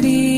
beauty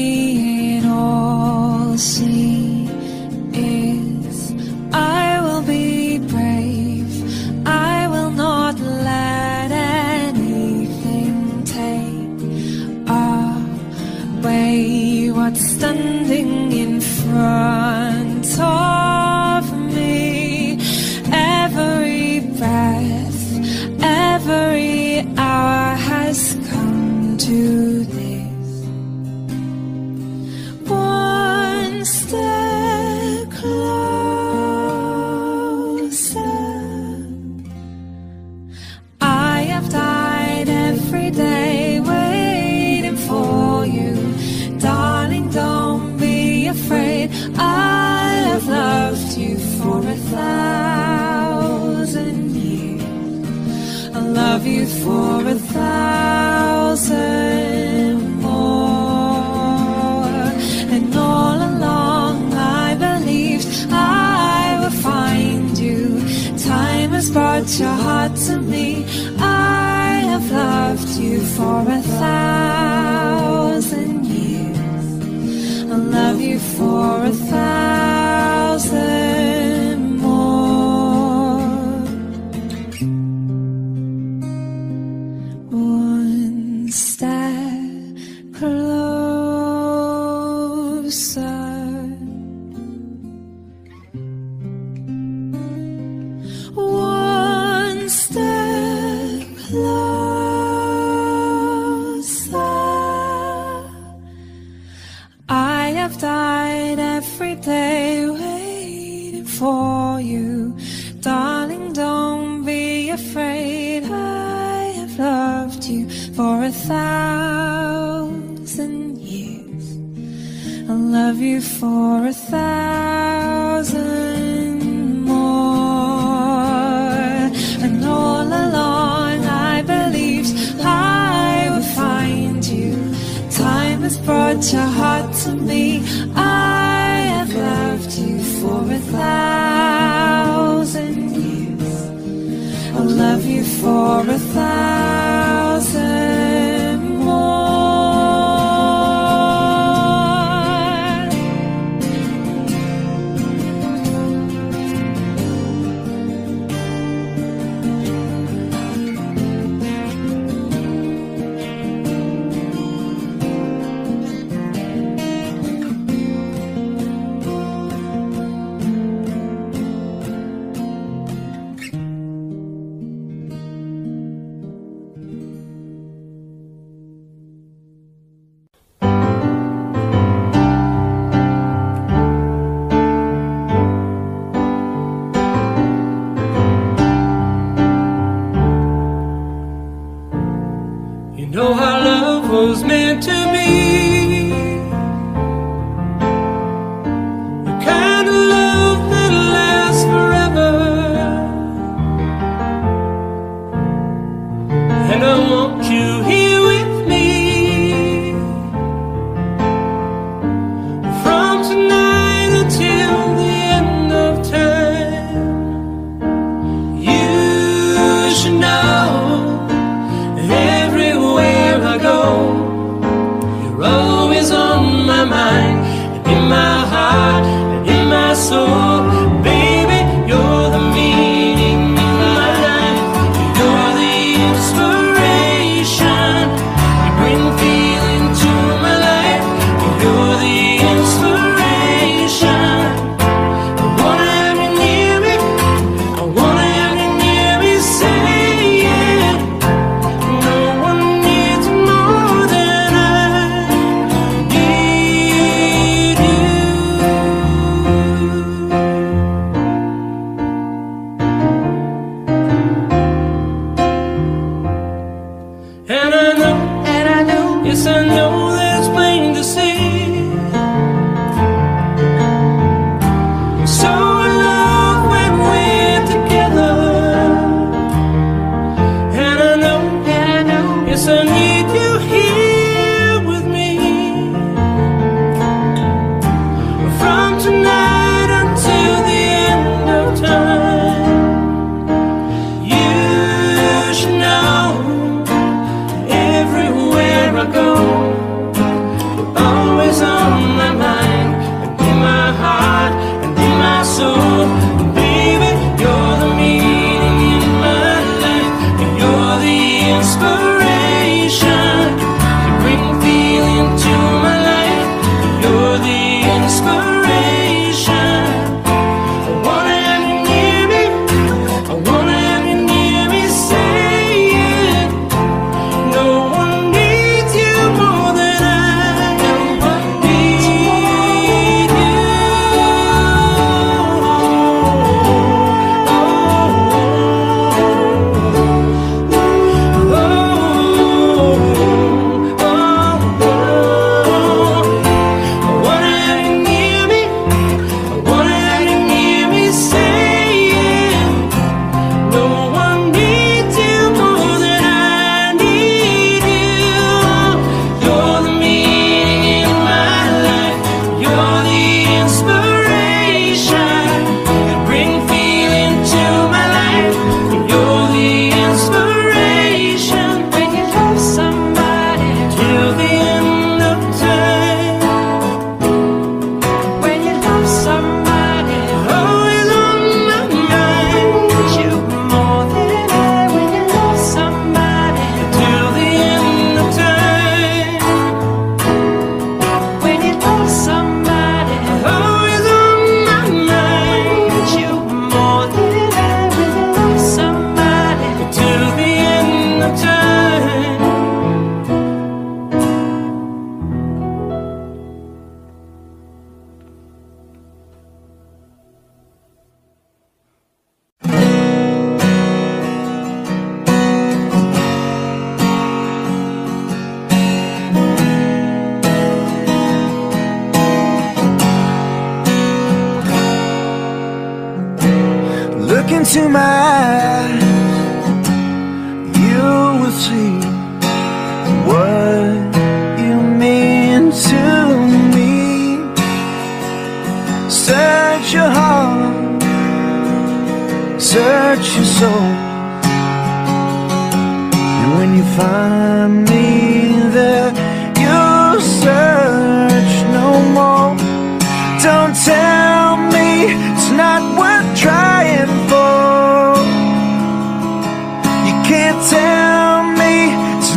step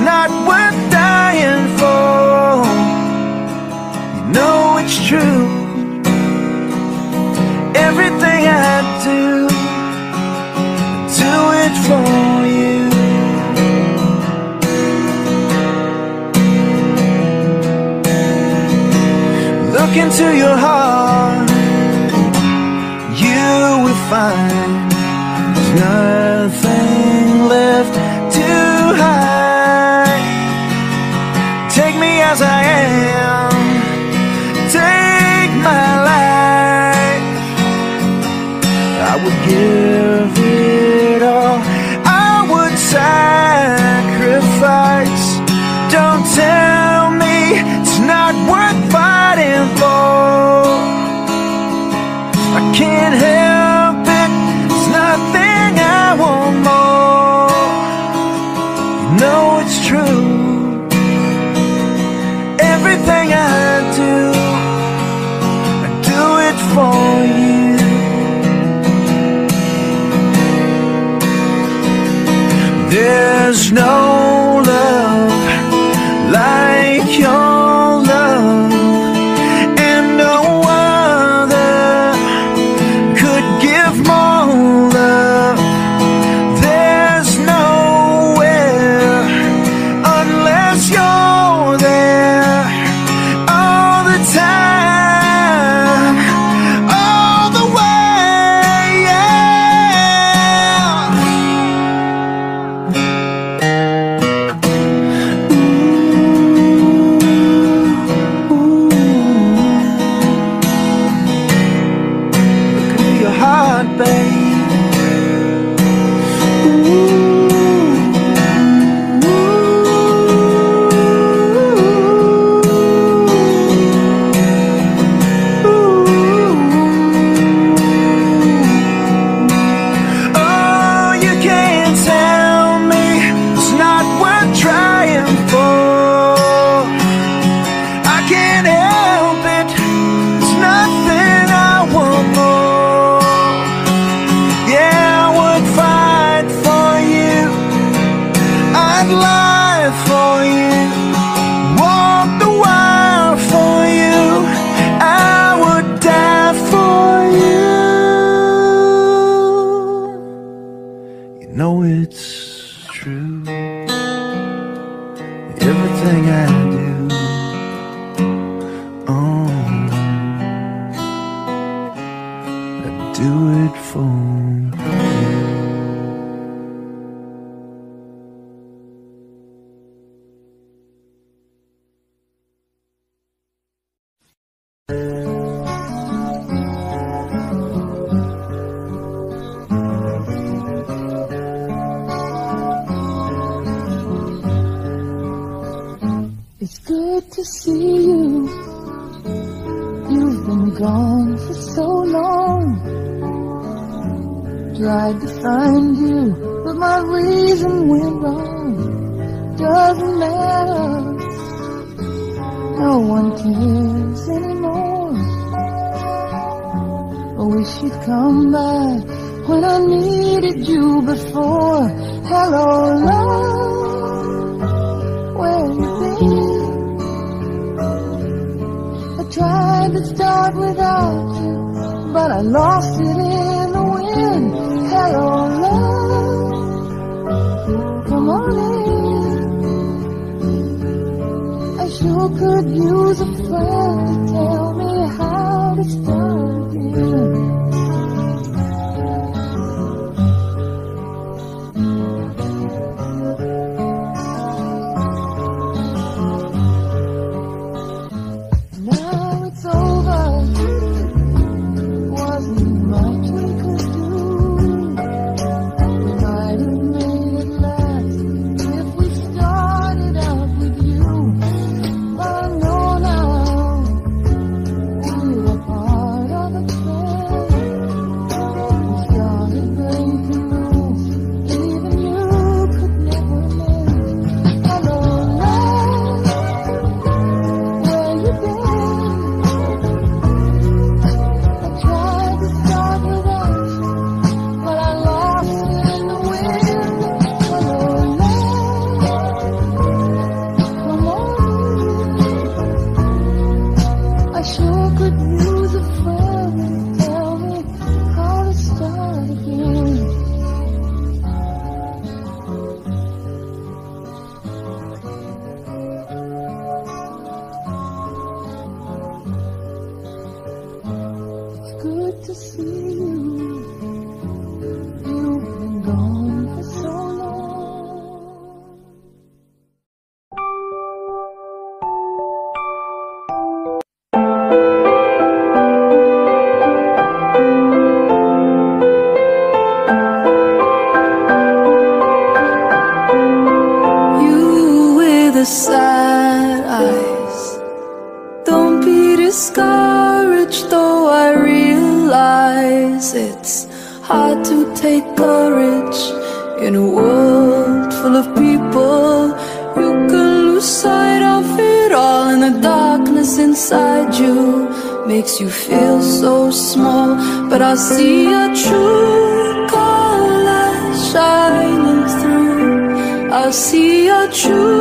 not worth dying for. You know it's true. Everything I do, I do it for you. Look into your heart. tried to find you, but my reason went wrong. Doesn't matter. No one cares anymore. I wish you'd come back when I needed you before. Hello, love. Where you been? I tried to start without you, but I lost it in could use a see a true shining through. I see your true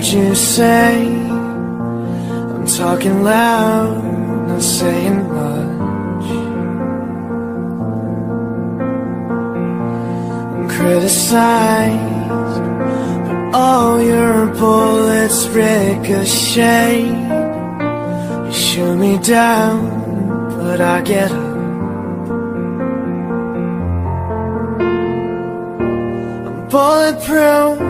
word you say. I'm talking loud, not saying much. I'm criticized, but all your bullets ricochet. You shoot me down, but I get up. I'm bulletproof,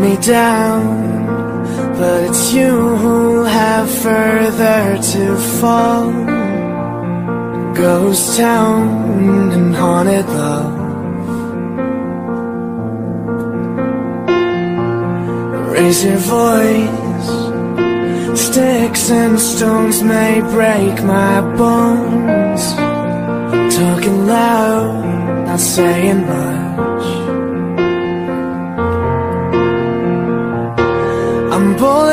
Me down, but it's you who have further to fall. Ghost town and haunted love. Raise your voice. Sticks and stones may break my bones. Talking loud, not saying much.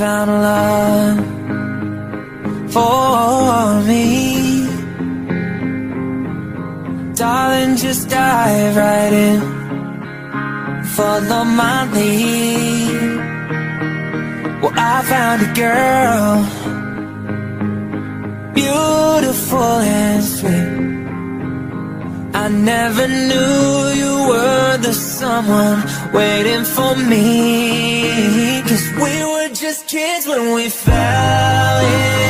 found love for me. Darling, just dive right in Follow my lead Well, I found a girl Beautiful and sweet. I never knew you were the someone waiting for me. Cause we were kids when we fell in.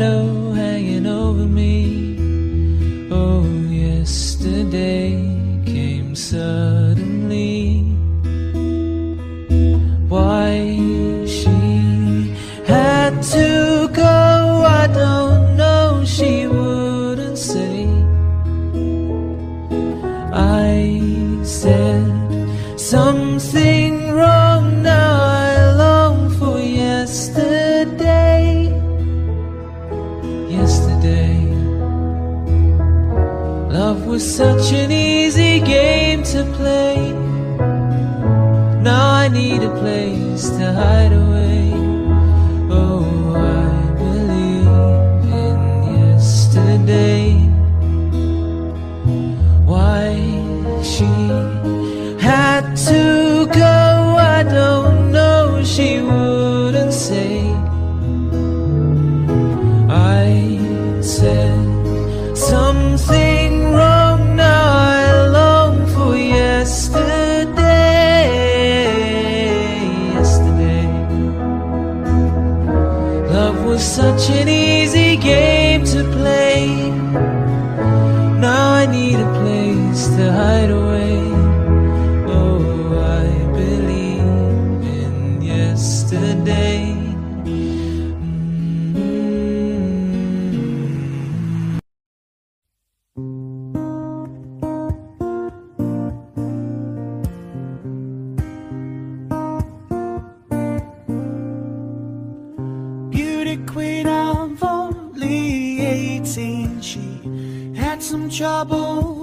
trouble.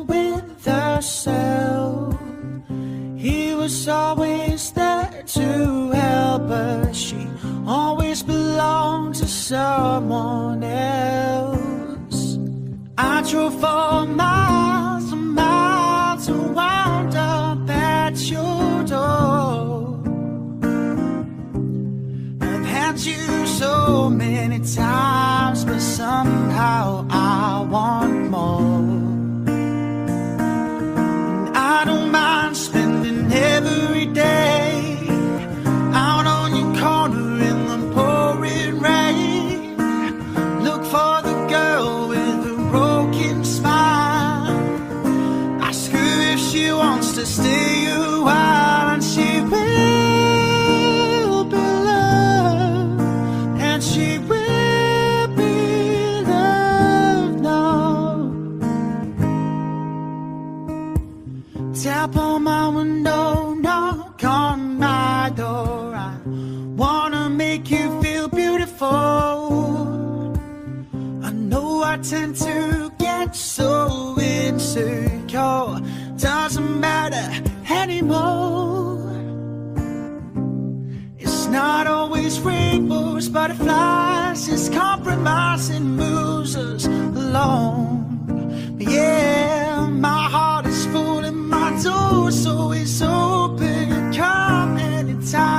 It's not always rainbows, butterflies, it's compromise and moves us along. But yeah, my heart is full and my door's always open. Come anytime.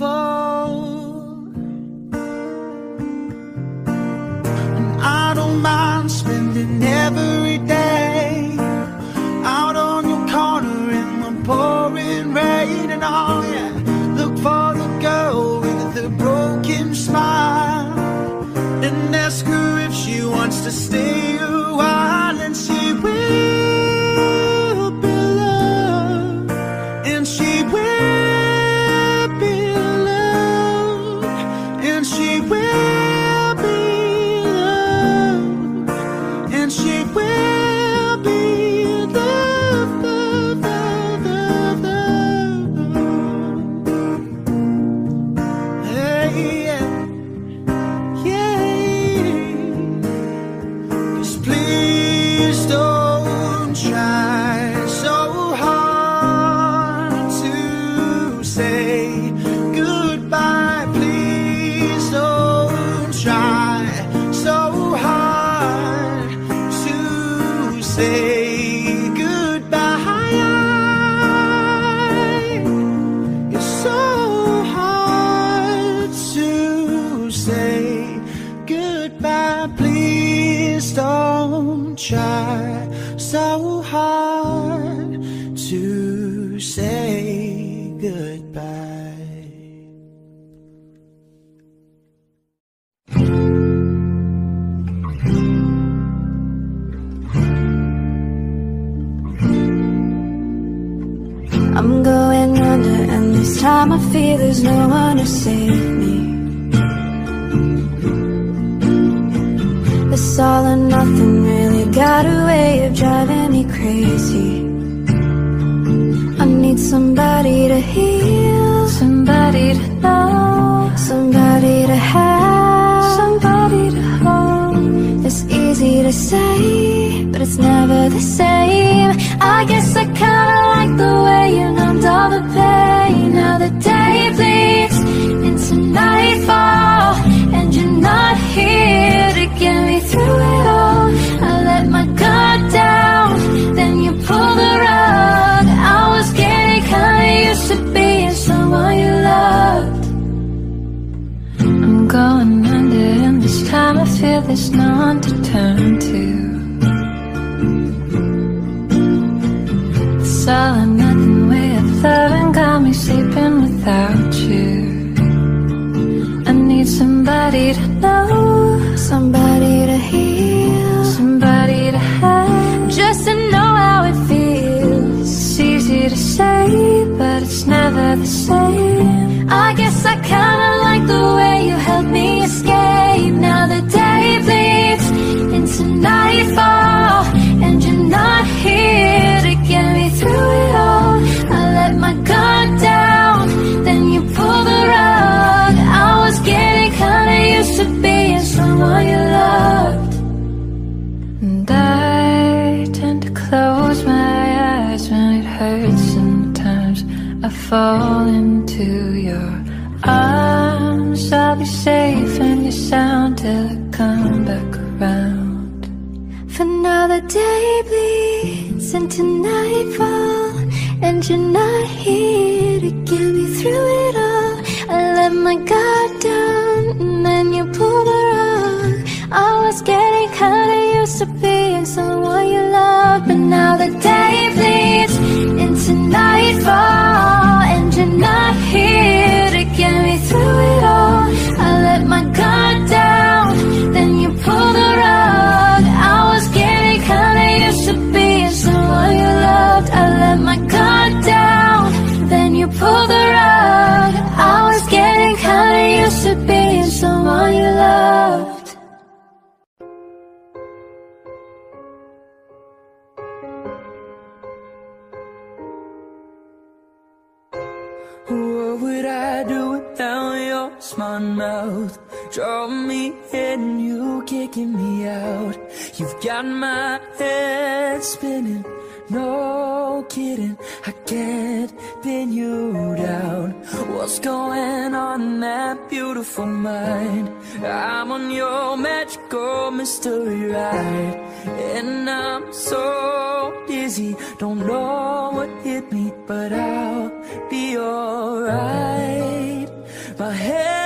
风 I feel there's no one to save me. This all or nothing really got a way of driving me crazy. I need somebody to heal, somebody to know, somebody to have, somebody to hold. It's easy to say, but it's never the same. I guess I kinda like the way there's no one to turn to. It's all or nothing way of loving got me sleeping without you. I need somebody to know, somebody to heal, somebody to have, just to know how it feels. It's easy to say, but it's never the same. I guess I kinda like the way fall into your arms. I'll be safe in your sound till I come back around. For now the day bleeds into nightfall And you're not here to get me through it all I let my guard down and then you pulled the rug I was getting kinda used to being someone you love But now the day bleeds into nightfall through it all. I let my guard smart mouth? Draw me in, you kicking me out. You've got my head spinning, no kidding. I can't pin you down. What's going on in that beautiful mind? I'm on your magical mystery ride, and I'm so dizzy. Don't know what hit me, but I'll be alright. My head's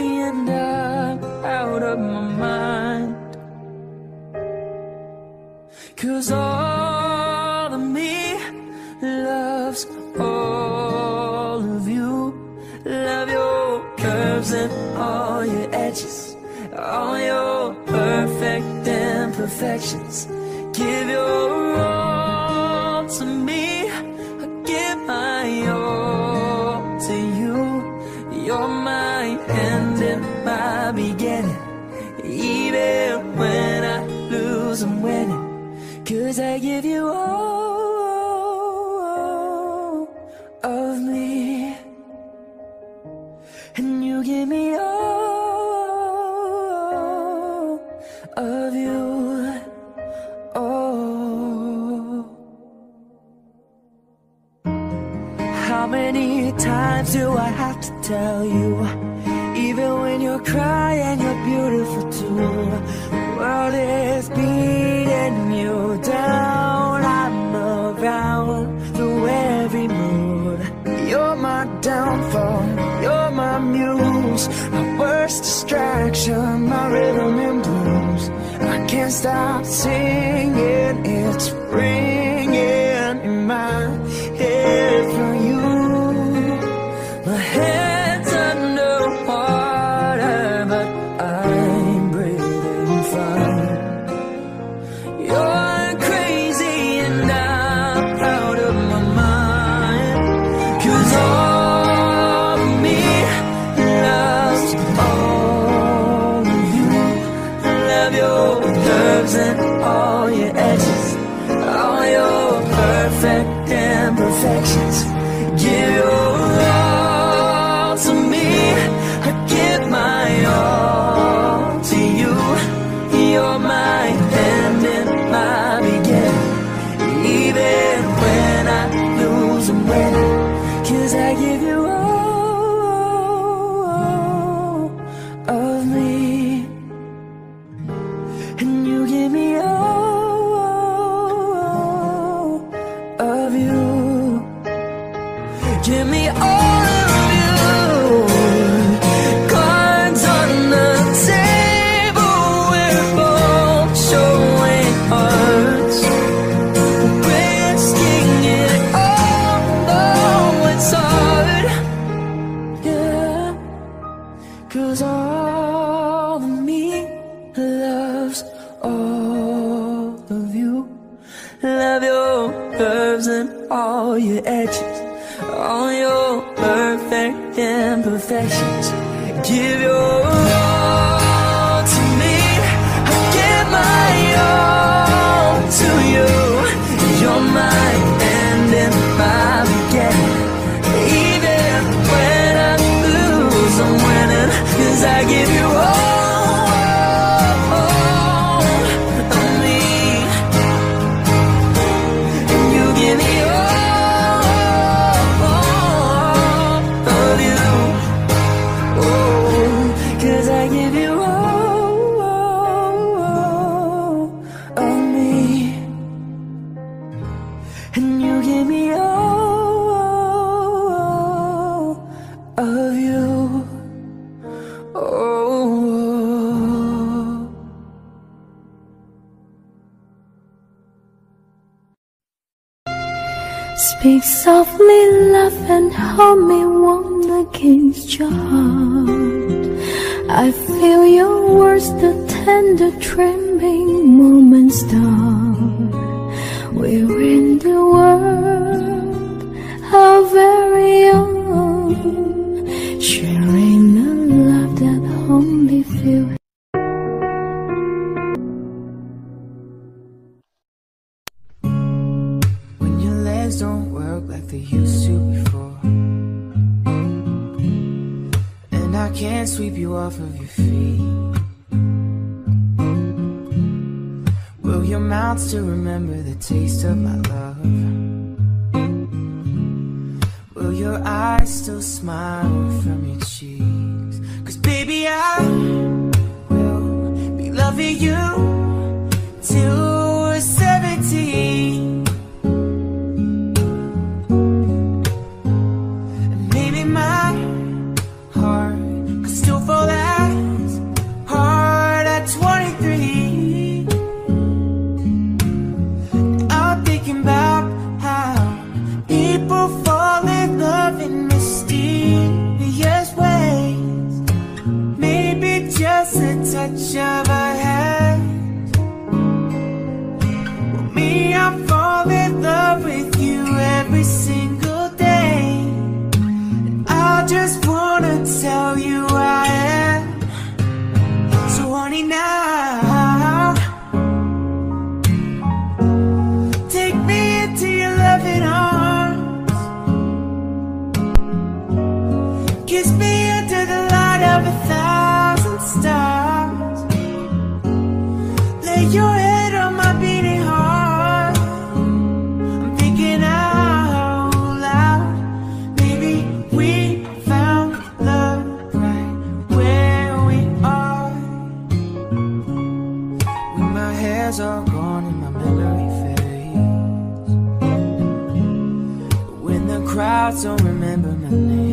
and I'm out of my mind. Cause all of me loves all of you. Love your curves and all your edges, all your perfect imperfections. Give your all I give you all of me. And you give me all of you. Oh. How many many times do I have to tell you? Even when you're crying, stop singing, Kiss me under the light of a thousand stars. Lay your head on my beating heart. I'm thinking out loud. Maybe we found love right where we are. When my hair's all gone and my memory fades. When the crowds don't remember my name.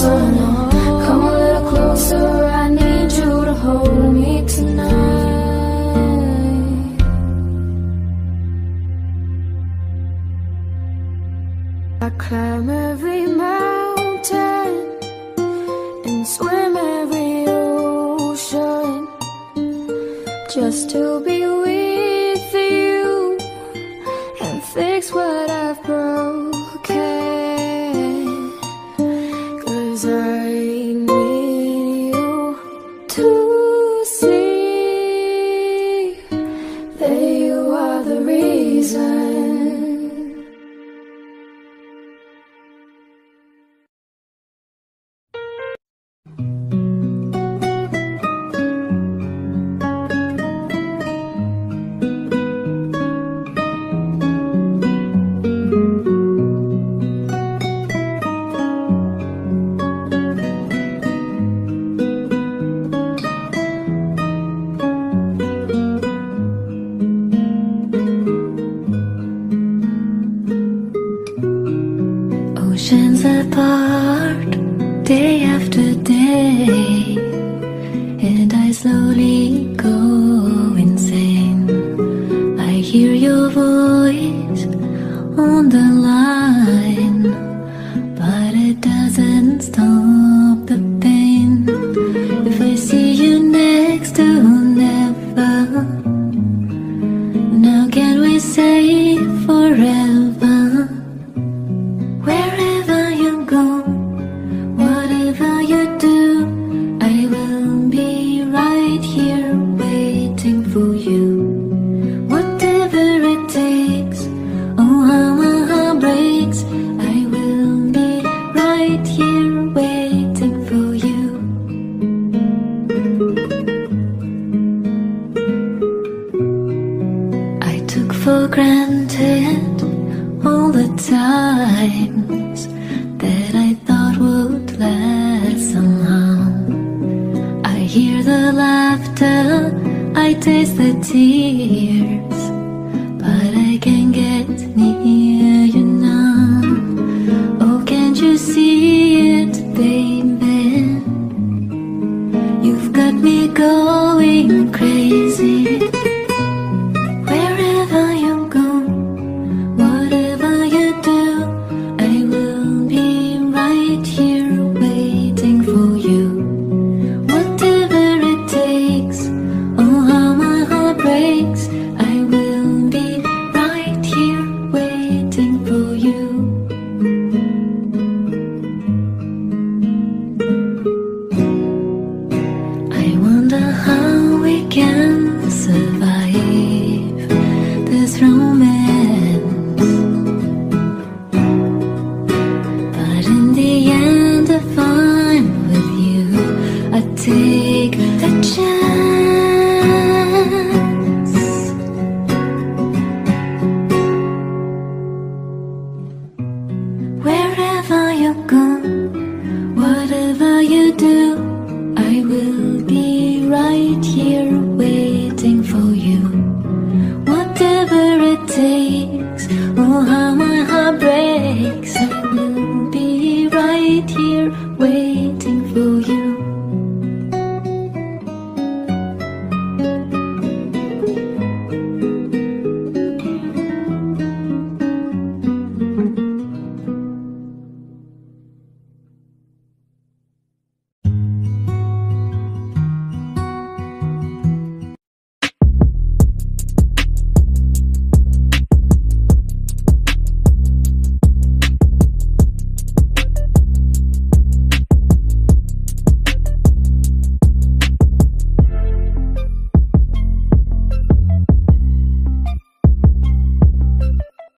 sun. slowly go insane. I hear your voice on the line, but it doesn't stop.